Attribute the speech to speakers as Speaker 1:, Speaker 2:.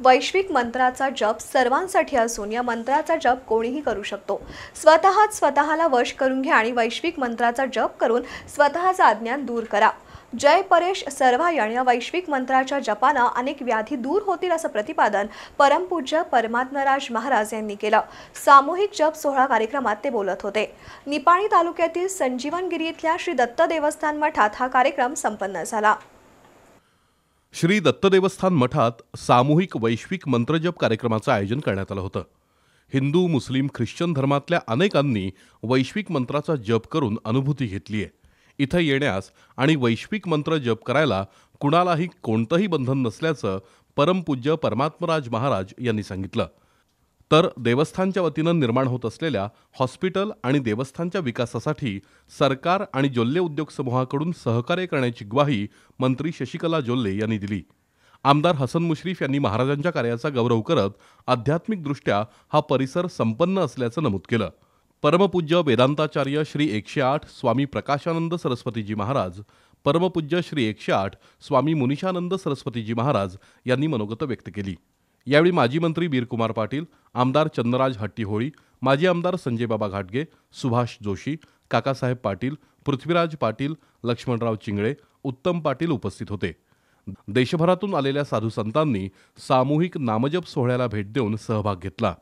Speaker 1: वैश्विक मंत्राचा जप सर्वांसाठी असून या मंत्राचा जप कोणीही करू शकतो. स्वतःच स्वतःला वश करून घ्या आणि वैश्विक मंत्राचा जप करून स्वतःचा अज्ञान दूर करा. जय परेश सर्वायण या वैश्विक मंत्राच्या जपानं अनेक व्याधी दूर होतील असं प्रतिपादन परमपूज्य परमात्मराज महाराज यांनी केलं. सामूहिक जप सोहळा कार्यक्रमात ते बोलत होते. निपाणी तालुक्यातील संजीवनगिरी इथल्या श्री दत्त देवस्थान मठात हा कार्यक्रम संपन्न झाला.
Speaker 2: श्री दत्तदेवस्थान मठात सामूहिक वैश्विक मंत्रजप कार्यक्रमाचं आयोजन करण्यात आलं होतं. हिंदू मुस्लिम ख्रिश्चन धर्मातल्या अनेकांनी वैश्विक मंत्राचा जप करून अनुभूती घेतली आहे इथं येण्यास आणि वैश्विक मंत्र जप करायला कुणालाही कोणतंही बंधन नसल्याचं परमपूज्य परमात्मराज महाराज यांनी सांगितलं. तर देवस्थानच्या वतीनं निर्माण होत असलेल्या हॉस्पिटल आणि देवस्थानच्या विकासासाठी सरकार आणि जोल्ले उद्योग समूहाकडून सहकार्य करण्याची ग्वाही मंत्री शशिकला जोल्ले यांनी दिली. आमदार हसन मुश्रीफ यांनी महाराजांच्या कार्याचा गौरव करत आध्यात्मिकदृष्ट्या हा परिसर संपन्न असल्याचं नमूद केलं. परमपूज्य वेदांताचार्य श्री एकशे आठ स्वामी प्रकाशानंद सरस्वतीजी महाराज परमपूज्य श्री एकशे आठ स्वामी मुनिशानंद सरस्वतीजी महाराज यांनी मनोगत व्यक्त केली. यावेळी माजी मंत्री बीरकुमार पाटील आमदार चंद्रराज हट्टीहोळी माजी आमदार संजयबाबा घाटगे सुभाष जोशी काकासाहेब पाटील पृथ्वीराज पाटील लक्ष्मणराव चिंगळे उत्तम पाटील उपस्थित होते. देशभरातून आलेल्या साधू संतांनी सामूहिक नामजप सोहळ्याला भेट देऊन सहभाग घेतला.